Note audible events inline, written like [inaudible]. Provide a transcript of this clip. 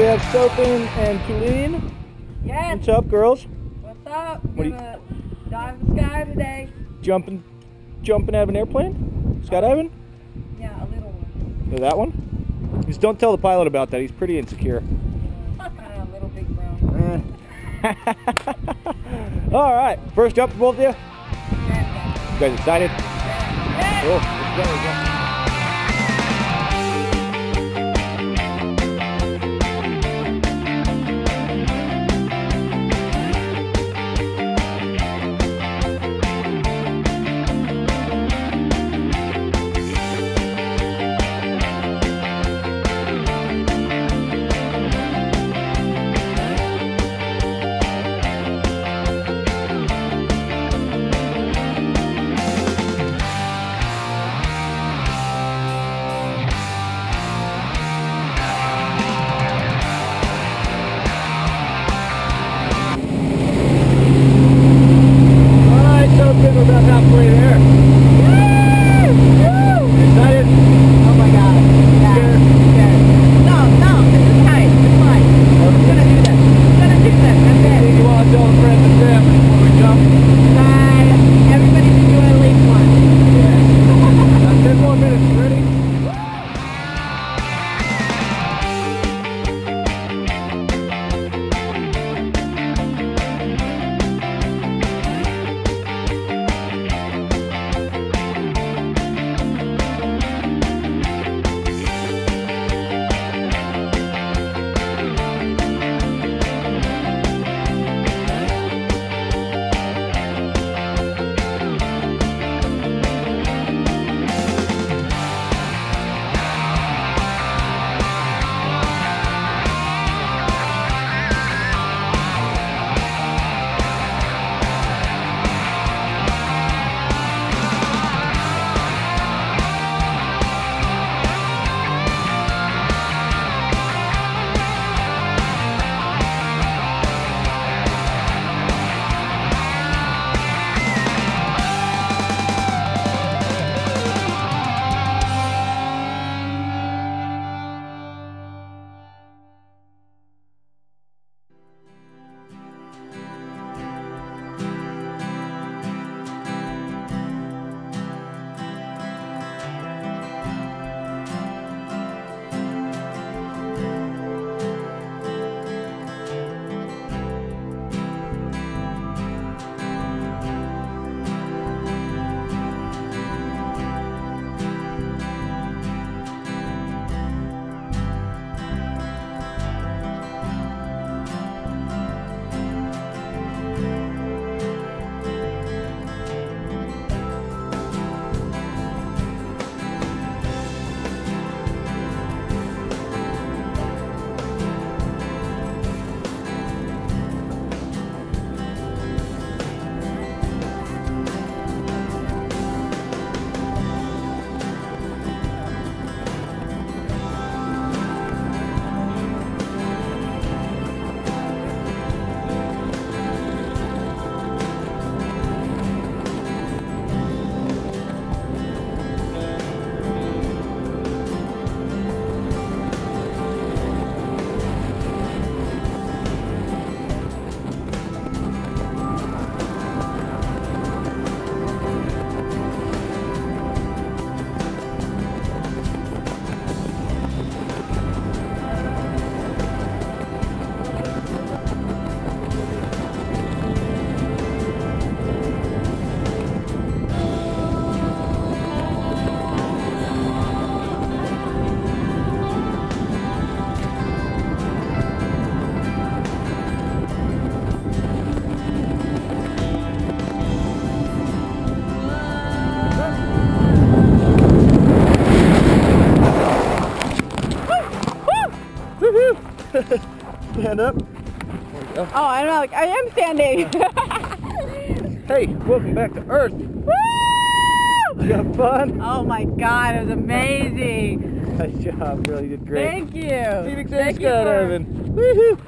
we have Sophie and Tulene. Yes. What's up, girls? What's up? What do you- Gonna dive the sky today. Jumping, jumping out of an airplane? Skydiving? Yeah, a little one. That one? Just don't tell the pilot about that. He's pretty insecure. [laughs] a little big brown. Eh. [laughs] All right, first jump for both of you. Yeah. You guys excited? Yeah. Cool. Let's go. Let's go. Halfway there. Stand up. There we go. Oh, I'm not like I am standing. [laughs] Hey, welcome back to Earth. Woo! You have fun? Oh my god, it was amazing. Nice job, really did great. Thank you. Phoenix Thank Ace you for- skydiving. Woohoo!